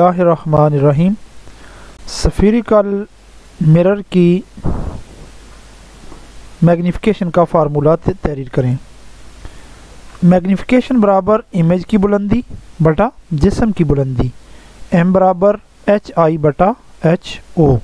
रहीम spherical mirror की magnification का formula तहरीर करें। मैग्नीफिकेशन बराबर इमेज की बुलंदी बटा जिसम की बुलंदी। एम बराबर एच आई बटा एच ओ।